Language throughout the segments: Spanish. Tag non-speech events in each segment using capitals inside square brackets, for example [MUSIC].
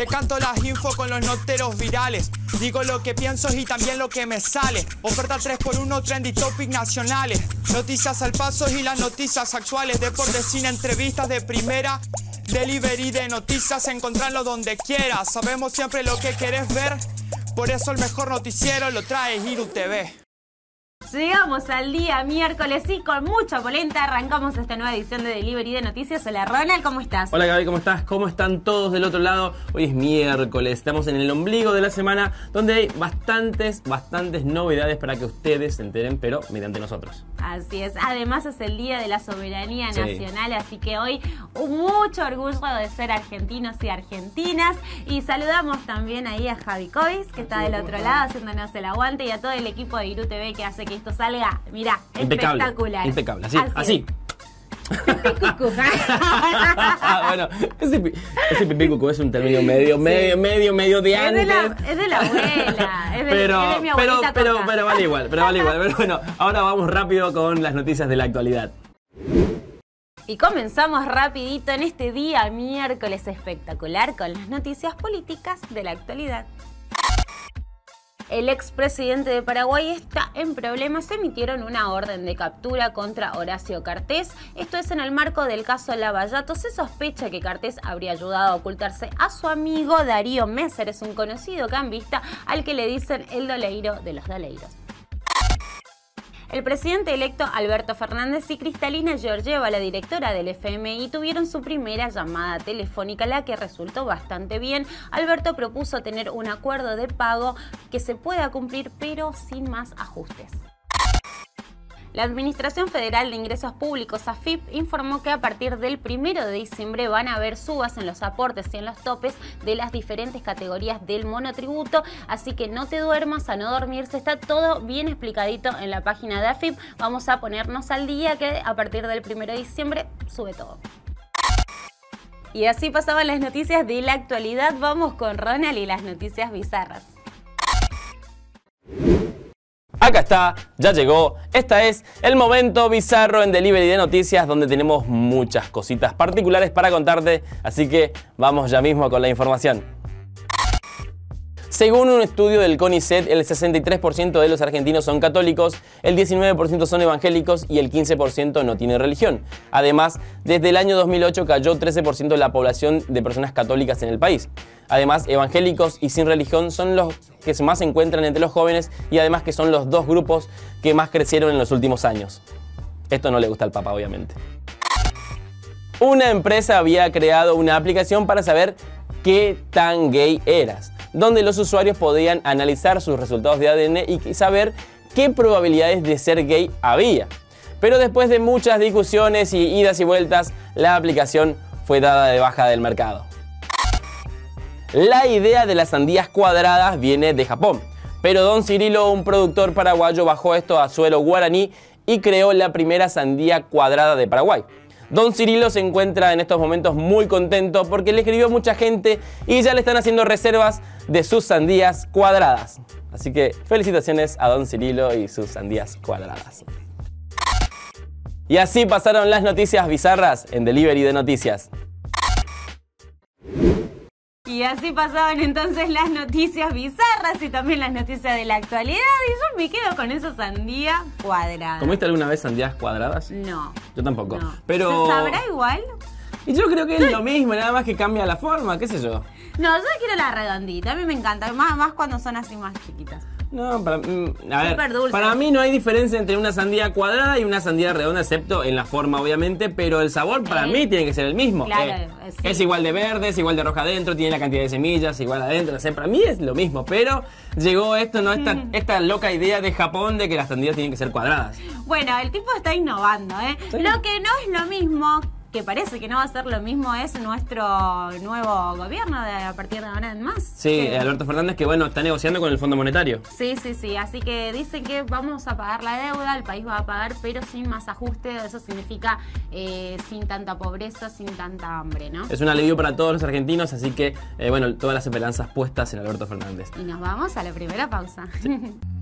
Te canto las info con los noteros virales. Digo lo que pienso y también lo que me sale. Oferta 3x1, trendy topic nacionales. Noticias al paso y las noticias actuales. Deporte, cine, entrevistas de primera. Delivery de noticias, encontrarlo donde quieras. Sabemos siempre lo que querés ver. Por eso el mejor noticiero lo trae Hiru TV. Llegamos al día miércoles y con mucha polenta arrancamos esta nueva edición de Delivery de Noticias. Hola Ronald, ¿cómo estás? Hola Gaby, ¿cómo estás? ¿Cómo están todos del otro lado? Hoy es miércoles, estamos en el ombligo de la semana donde hay bastantes, bastantes novedades para que ustedes se enteren, pero mediante nosotros. Así es, además es el Día de la Soberanía Nacional, así que hoy mucho orgullo de ser argentinos y argentinas. Y saludamos también ahí a Javi Cois, que está del otro lado haciéndonos el aguante, y a todo el equipo de Iru TV que hace que esto salga, mira, espectacular. Impecable, así, así. [LAUGHS] ah, bueno, ese, ese pipí cucú es un término medio, medio, medio, medio de antes. Es de la, es de la abuela, es de, pero, es mi pero, pero, pero vale igual, pero vale igual. Pero bueno, ahora vamos rápido con las noticias de la actualidad. Y comenzamos rapidito en este día miércoles espectacular con las noticias políticas de la actualidad. El expresidente de Paraguay está en problemas. Emitieron una orden de captura contra Horacio Cartés. Esto es en el marco del caso Lavallato. Se sospecha que Cartés habría ayudado a ocultarse a su amigo Darío Messer. Es un conocido cambista al que le dicen el doleiro de los doleiros. El presidente electo Alberto Fernández y Cristalina Georgieva, la directora del FMI, tuvieron su primera llamada telefónica, la que resultó bastante bien. Alberto propuso tener un acuerdo de pago que se pueda cumplir, pero sin más ajustes. La Administración Federal de Ingresos Públicos, AFIP, informó que a partir del 1 de diciembre van a haber subas en los aportes y en los topes de las diferentes categorías del monotributo, así que no te duermas a no dormirse, está todo bien explicadito en la página de AFIP. Vamos a ponernos al día que a partir del 1 de diciembre sube todo. Y así pasaban las noticias de la actualidad, vamos con Ronald y las noticias bizarras. Acá está, ya llegó. Esta es el momento bizarro en Delivery de Noticias donde tenemos muchas cositas particulares para contarte, así que vamos ya mismo con la información. Según un estudio del CONICET, el 63% de los argentinos son católicos, el 19% son evangélicos y el 15% no tiene religión. Además, desde el año 2008 cayó 13% de la población de personas católicas en el país. Además, evangélicos y sin religión son los que más se encuentran entre los jóvenes y además que son los dos grupos que más crecieron en los últimos años. Esto no le gusta al Papa, obviamente. Una empresa había creado una aplicación para saber qué tan gay eras, donde los usuarios podían analizar sus resultados de ADN y saber qué probabilidades de ser gay había. Pero después de muchas discusiones y idas y vueltas, la aplicación fue dada de baja del mercado. La idea de las sandías cuadradas viene de Japón, pero Don Cirilo, un productor paraguayo, bajó esto a suelo guaraní y creó la primera sandía cuadrada de Paraguay. Don Cirilo se encuentra en estos momentos muy contento porque le escribió mucha gente y ya le están haciendo reservas de sus sandías cuadradas. Así que felicitaciones a Don Cirilo y sus sandías cuadradas. Y así pasaron las noticias bizarras en Delivery de Noticias. Y así pasaban entonces las noticias bizarras y también las noticias de la actualidad. Y yo me quedo con esa sandía cuadrada. ¿Comiste alguna vez sandías cuadradas? No. Yo tampoco. no. Pero. ¿Se sabrá igual? Y yo creo que es lo mismo, nada más que cambia la forma, qué sé yo. No, yo quiero la redondita. A mí me encanta. Más, más cuando son así más chiquitas. No, para, mm, a ver, dulce. para mí no hay diferencia entre una sandía cuadrada y una sandía redonda, excepto en la forma, obviamente, pero el sabor para Eh, mí tiene que ser el mismo. claro, Eh, eh, sí. Es igual de verde, es igual de roja adentro, tiene la cantidad de semillas igual adentro, o sea, para mí es lo mismo, pero llegó esto, ¿no? Esta, esta loca idea de Japón de que las sandías tienen que ser cuadradas. Bueno, el tipo está innovando, ¿eh? Sí. Lo que no es lo mismo, que parece que no va a ser lo mismo, es nuestro nuevo gobierno de a partir de ahora en más. Sí, Alberto Fernández que bueno, está negociando con el Fondo Monetario. Sí, sí, sí. Así que dicen que vamos a pagar la deuda, el país va a pagar, pero sin más ajuste. Eso significa eh, sin tanta pobreza, sin tanta hambre, ¿no? Es un alivio para todos los argentinos, así que, eh, bueno, todas las esperanzas puestas en Alberto Fernández. Y nos vamos a la primera pausa. [LAUGHS]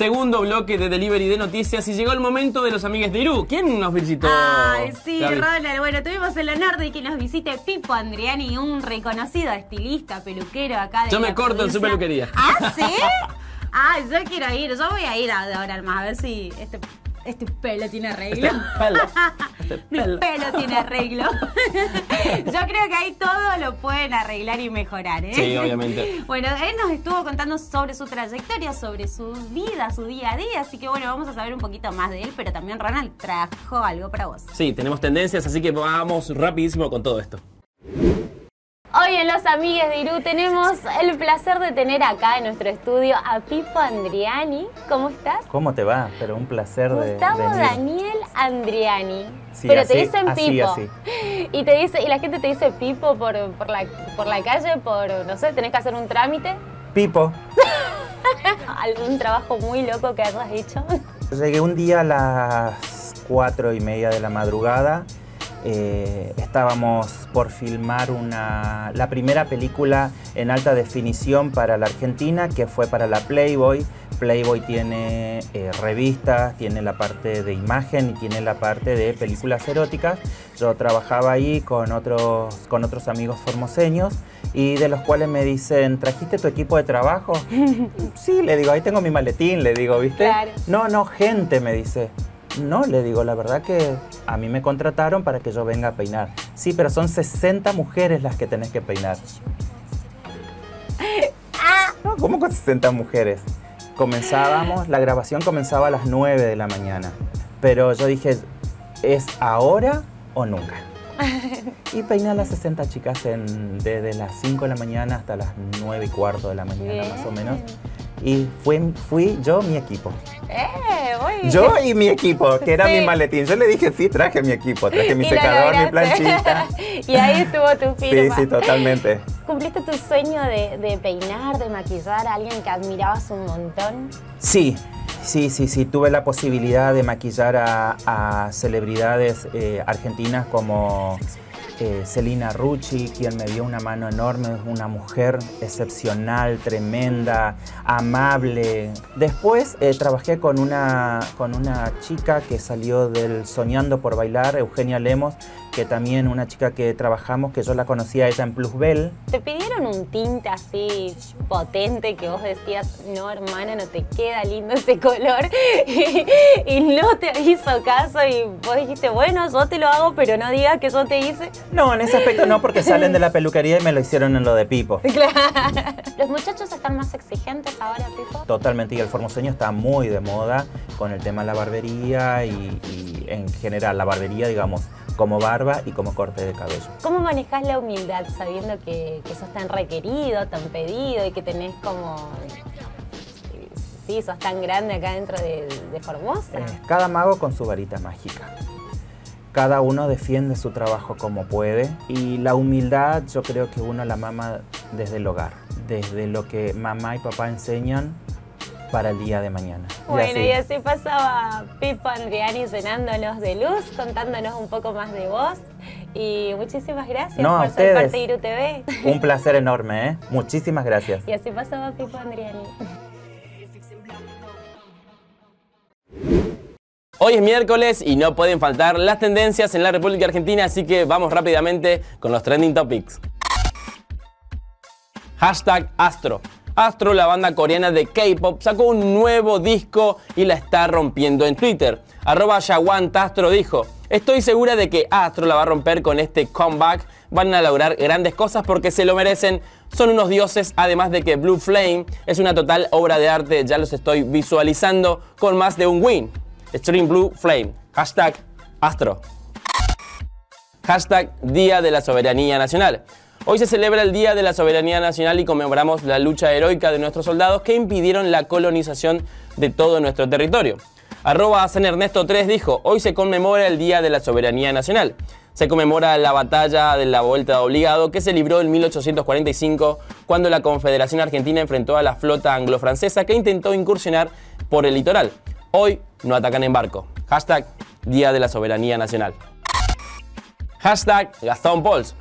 Segundo bloque de Delivery de Noticias y llegó el momento de los amigues de Irú. ¿Quién nos visitó? Ay, sí? Ronald. Bueno, tuvimos el honor de que nos visite Pipo Andriani, un reconocido estilista, peluquero acá de Yo me la corto en su peluquería. ¿Ah, sí? [LAUGHS] Ay, yo quiero ir. Yo voy a ir ahora más a ver si este, este pelo tiene arreglo. Este pelo, [LAUGHS] este Mi pelo tiene arreglo. [LAUGHS] Yo creo que ahí todo lo pueden arreglar y mejorar, ¿eh? Sí, obviamente. Bueno, él nos estuvo contando sobre su trayectoria, sobre su vida, su día a día, así que bueno, vamos a saber un poquito más de él, pero también Ronald trajo algo para vos. Sí, tenemos tendencias, así que vamos rapidísimo con todo esto. Hoy en Los Amigues de Irú tenemos el placer de tener acá en nuestro estudio a Pipo Andriani. ¿Cómo estás? ¿Cómo te va? Pero un placer de Gustavo. Daniel Andriani. Sí, pero así- te dicen así, Pipo. así. [LAUGHS] Y te dice, y la gente te dice Pipo por, por, la, por la calle, por, no sé, tenés que hacer un trámite, Pipo, [LAUGHS] algún trabajo muy loco que hayas hecho. llegué un día a las cuatro y media de la madrugada. Eh, estábamos por filmar una, la primera película en alta definición para la Argentina, que fue para la Playboy. Playboy tiene eh, revistas, tiene la parte de imagen y tiene la parte de películas eróticas. Yo trabajaba ahí con otros, con otros amigos formoseños y de los cuales me dicen, ¿trajiste tu equipo de trabajo? [LAUGHS] sí, le digo, ahí tengo mi maletín, le digo, ¿viste? Claro. No, no, gente, me dice. No, le digo, la verdad que a mí me contrataron para que yo venga a peinar. Sí, pero son 60 mujeres las que tenés que peinar. No, ¿cómo con 60 mujeres? Comenzábamos, la grabación comenzaba a las 9 de la mañana. Pero yo dije, ¿es ahora o nunca? [LAUGHS] Y peiné a las 60 chicas en, desde las 5 de la mañana hasta las 9 y cuarto de la mañana, más o menos. Y fui, fui yo mi equipo. ¡Eh! Bien. Yo y mi equipo, que era Sí. mi maletín. Yo le dije, sí, traje mi equipo, traje mi Y secador, mi planchita. [LAUGHS] y ahí estuvo tu Sí, firma. sí, totalmente. ¿Cumpliste tu sueño de, de peinar, de maquillar a alguien que admirabas un montón? Sí, sí, sí, sí. Tuve la posibilidad de maquillar a, a celebridades eh, argentinas como eh, Celina Rucci, quien me dio una mano enorme, es una mujer excepcional, tremenda, amable. Después eh, trabajé con una, con una chica que salió del Soñando por Bailar, Eugenia Lemos, que también una chica que trabajamos, que yo la conocía ella en Plusbel. ¿Te pidieron un tinte así potente que vos decías, no hermana, no te queda lindo ese color? Y, [LAUGHS] y no te hizo caso y vos dijiste, bueno, yo te lo hago, pero no digas que yo te hice. No, en ese aspecto no, porque salen de la peluquería y me lo hicieron en lo de Pipo. [LAUGHS] Claro. ¿Los muchachos están más exigentes ahora, Pipo? Totalmente, y el formoseño está muy de moda con el tema de la barbería y, y en general la barbería, digamos, como barba y como corte de cabello. ¿Cómo manejás la humildad sabiendo que, que sos tan requerido, tan pedido y que tenés como... Sí, sos tan grande acá dentro de, de Formosa. Eh, cada mago con su varita mágica. Cada uno defiende su trabajo como puede y la humildad yo creo que uno la mama desde el hogar, desde lo que mamá y papá enseñan para el día de mañana. Y Bueno, así. y así pasaba Pipo Andriani llenándonos de luz, contándonos un poco más de vos. Y muchísimas gracias No, a por ser parte de Iru TV. Un placer enorme, ¿eh? Muchísimas gracias. Y así pasaba Pipo Andriani. Hoy es miércoles y no pueden faltar las tendencias en la República Argentina, así que vamos rápidamente con los trending topics. Hashtag Astro. Astro, la banda coreana de K-pop, sacó un nuevo disco y la está rompiendo en Twitter. Arroba Astro dijo, estoy segura de que Astro la va a romper con este comeback, van a lograr grandes cosas porque se lo merecen, son unos dioses, además de que Blue Flame es una total obra de arte, ya los estoy visualizando con más de un win. Stream Blue Flame. Hashtag Astro. Hashtag Día de la Soberanía Nacional. Hoy se celebra el Día de la Soberanía Nacional y conmemoramos la lucha heroica de nuestros soldados que impidieron la colonización de todo nuestro territorio. Arroba San Ernesto 3 dijo, hoy se conmemora el Día de la Soberanía Nacional. Se conmemora la batalla de la Vuelta de Obligado que se libró en 1845 cuando la Confederación Argentina enfrentó a la flota anglo-francesa que intentó incursionar por el litoral. Hoy no atacan en barco. Hashtag Día de la Soberanía Nacional. Hashtag Gastón Pauls.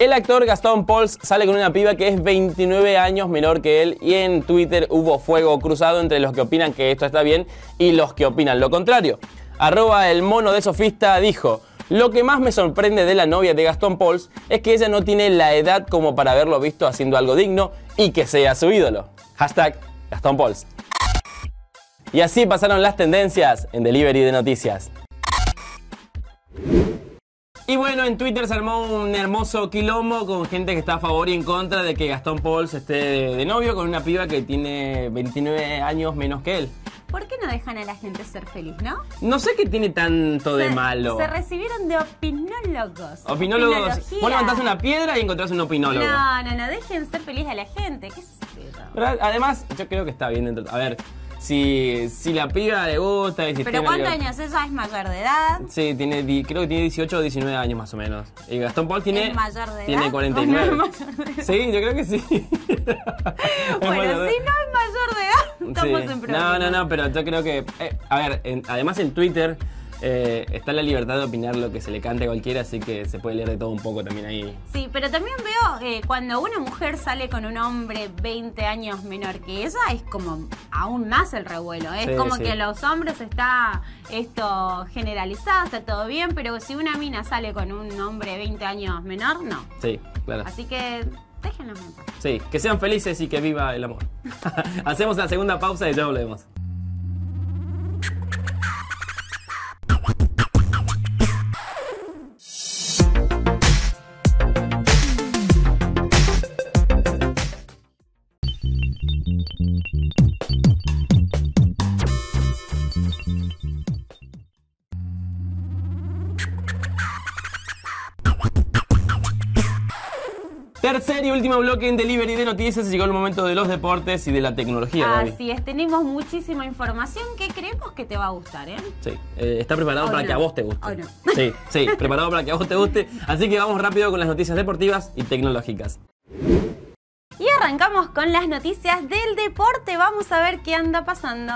El actor Gastón Pauls sale con una piba que es 29 años menor que él y en Twitter hubo fuego cruzado entre los que opinan que esto está bien y los que opinan lo contrario. Arroba el mono de sofista dijo, lo que más me sorprende de la novia de Gastón Pauls es que ella no tiene la edad como para haberlo visto haciendo algo digno y que sea su ídolo. Hashtag Gastón Pauls. Y así pasaron las tendencias en Delivery de Noticias. Y bueno, en Twitter se armó un hermoso quilombo con gente que está a favor y en contra de que Gastón Pauls esté de, de novio con una piba que tiene 29 años menos que él. ¿Por qué no dejan a la gente ser feliz, no? No sé qué tiene tanto de malo. Se recibieron de opinólogos. Opinólogos. Vos levantás una piedra y encontrás un opinólogo. No, no, no, dejen ser feliz a la gente. ¿Qué es eso? Además, yo creo que está bien dentro. A ver, si, si la piba le gusta y si Pero ¿cuántos años? Ella es mayor de edad. Sí, tiene, di- creo que tiene 18 o 19 años más o menos. Y Gastón Paul tiene, ¿Es mayor de edad? tiene 49. ¿O no es mayor de edad? Sí, yo creo que sí. [LAUGHS] Es Bueno, mayor de- si no es mayor de edad, estamos Sí. en problema. No, no, no, pero yo creo que. eh, a ver, en- además en Twitter eh, está la libertad de opinar lo que se le cante a cualquiera, así que se puede leer de todo un poco también ahí. Sí, pero también veo eh, cuando una mujer sale con un hombre 20 años menor que ella, es como aún más el revuelo. Es Sí, como sí. que los hombres está esto generalizado, está todo bien, pero si una mina sale con un hombre 20 años menor, no. Sí, claro. Así que déjenlos en paz. Sí, que sean felices y que viva el amor. [LAUGHS] Hacemos la segunda pausa y ya volvemos. Y último bloque en Delivery de Noticias. Llegó el momento de los deportes y de la tecnología, Gaby. Así es, tenemos muchísima información que creemos que te va a gustar, ¿eh? Sí, eh, está preparado para no. que a vos te guste. No. Sí, sí, [LAUGHS] preparado para que a vos te guste. Así que vamos rápido con las noticias deportivas y tecnológicas. Y arrancamos con las noticias del deporte. Vamos a ver qué anda pasando.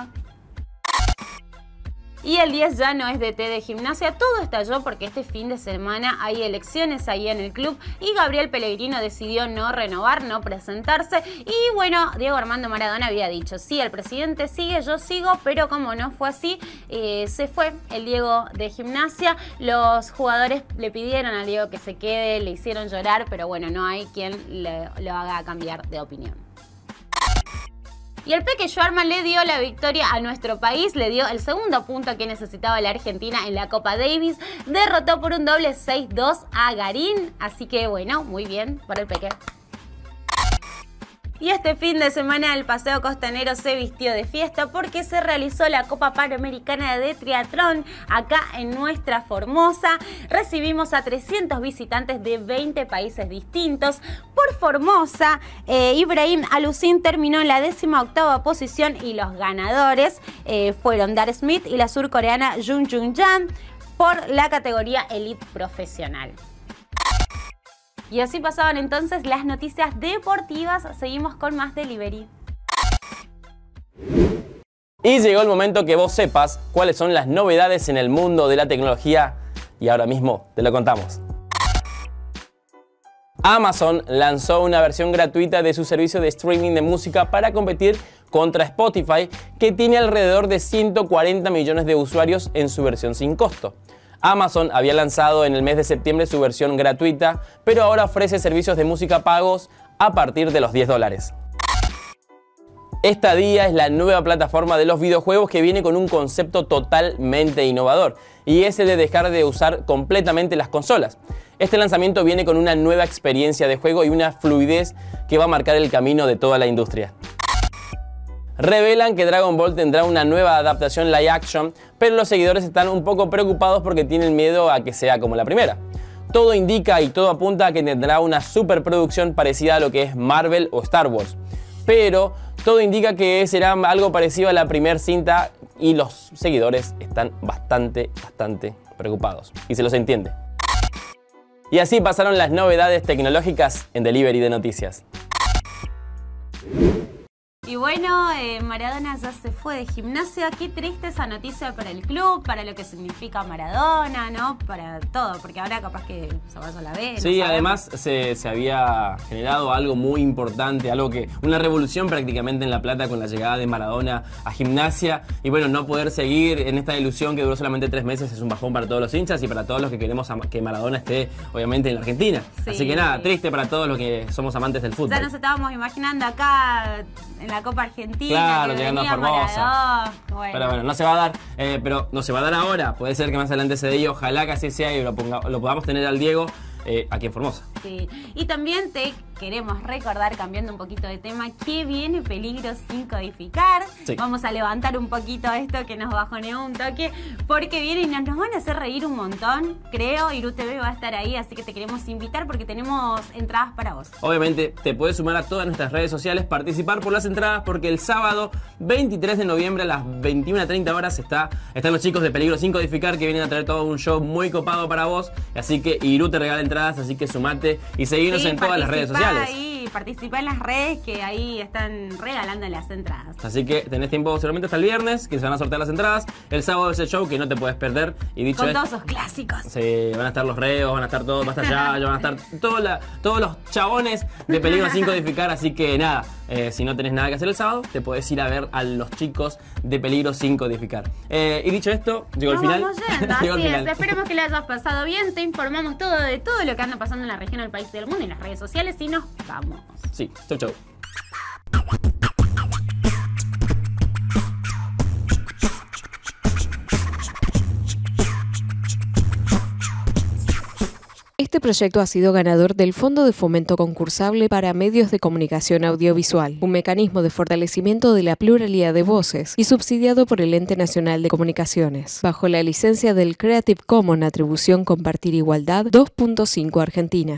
Y el 10 ya no es DT de gimnasia, todo estalló porque este fin de semana hay elecciones ahí en el club y Gabriel Pellegrino decidió no renovar, no presentarse. Y bueno, Diego Armando Maradona había dicho, sí, el presidente sigue, yo sigo, pero como no fue así, eh, se fue el Diego de gimnasia. Los jugadores le pidieron al Diego que se quede, le hicieron llorar, pero bueno, no hay quien le- lo haga cambiar de opinión. Y el Peque Schwarman le dio la victoria a nuestro país, le dio el segundo punto que necesitaba la Argentina en la Copa Davis, derrotó por un doble 6-2 a Garín, así que bueno, muy bien para el Peque. Y este fin de semana el Paseo Costanero se vistió de fiesta porque se realizó la Copa Panamericana de Triatlón acá en nuestra Formosa. Recibimos a 300 visitantes de 20 países distintos. Por Formosa, eh, Ibrahim Alucín terminó en la 18 posición y los ganadores eh, fueron Dar Smith y la surcoreana Jung Jung Jan por la categoría Elite Profesional. Y así pasaban entonces las noticias deportivas. Seguimos con más delivery. Y llegó el momento que vos sepas cuáles son las novedades en el mundo de la tecnología y ahora mismo te lo contamos. Amazon lanzó una versión gratuita de su servicio de streaming de música para competir contra Spotify, que tiene alrededor de 140 millones de usuarios en su versión sin costo. Amazon había lanzado en el mes de septiembre su versión gratuita, pero ahora ofrece servicios de música pagos a partir de los 10 dólares. Stadia es la nueva plataforma de los videojuegos que viene con un concepto totalmente innovador y es el de dejar de usar completamente las consolas. Este lanzamiento viene con una nueva experiencia de juego y una fluidez que va a marcar el camino de toda la industria. Revelan que Dragon Ball tendrá una nueva adaptación live action, pero los seguidores están un poco preocupados porque tienen miedo a que sea como la primera. Todo indica y todo apunta a que tendrá una superproducción parecida a lo que es Marvel o Star Wars. Pero todo indica que será algo parecido a la primera cinta y los seguidores están bastante, bastante preocupados. Y se los entiende. Y así pasaron las novedades tecnológicas en Delivery de Noticias. Y bueno, eh, Maradona ya se fue de gimnasia. Qué triste esa noticia para el club, para lo que significa Maradona, ¿no? Para todo, porque ahora capaz que se va a la vez. Sí, además se, se, había generado algo muy importante, algo que. una revolución prácticamente en La Plata con la llegada de Maradona a gimnasia. Y bueno, no poder seguir en esta ilusión que duró solamente tres meses es un bajón para todos los hinchas y para todos los que queremos que Maradona esté, obviamente, en la Argentina. Así que nada, triste para todos los que somos amantes del fútbol. Ya nos estábamos imaginando acá en la Copa Argentina. Claro, llegando a Formosa. Pero bueno, no se va a dar. Eh, pero no se va a dar ahora. Puede ser que más adelante se dé ojalá que así sea y lo, lo podamos tener al Diego eh, aquí en Formosa. Sí. Y también te queremos recordar, cambiando un poquito de tema, que viene peligro sin codificar. Vamos a levantar un poquito esto que nos bajoneó un toque, porque viene y nos, van a hacer reír un montón. Creo, Iru TV va a estar ahí, así que te queremos invitar porque tenemos entradas para vos. Obviamente, te puedes sumar a todas nuestras redes sociales, participar por las entradas, porque el sábado 23 de noviembre a las 21.30 horas está, están los chicos de Peligro sin codificar que vienen a traer todo un show muy copado para vos. Así que Iru te regala entradas, así que sumate y seguinos en todas las redes sociales. Ahí, participa en las redes que ahí están regalando las entradas. Así que tenés tiempo seguramente hasta el viernes, que se van a sortear las entradas. El sábado ese show que no te puedes perder. Y dicho Con todos esos clásicos. Sí, van a estar los reos, van a estar todos, va a estar ya, van a estar [LAUGHS] todos los chabones de peligro sin codificar. Así que nada, eh, si no tenés nada que hacer el sábado, te puedes ir a ver a los chicos de peligro sin codificar. Eh, y dicho esto, llegó el final. Vamos yendo, [LAUGHS] así es. Esperemos que [LAUGHS] le hayas pasado bien. Te informamos todo de todo lo que anda pasando en la región, el país y el mundo y las redes sociales. Y nos vamos. Sí, chau chau. Este proyecto ha sido ganador del Fondo de Fomento Concursable para Medios de Comunicación Audiovisual, un mecanismo de fortalecimiento de la pluralidad de voces y subsidiado por el Ente Nacional de Comunicaciones, bajo la licencia del Creative Commons Atribución Compartir Igualdad 2.5 Argentina.